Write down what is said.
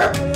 Woo!